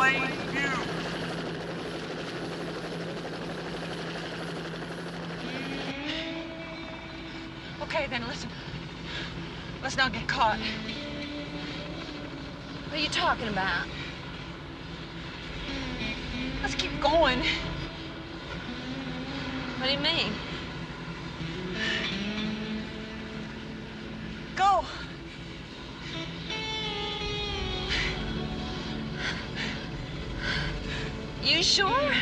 plain view. Okay, then listen. Let's not get caught. What are you talking about? Let's keep going. What do you mean? You sure?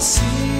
sim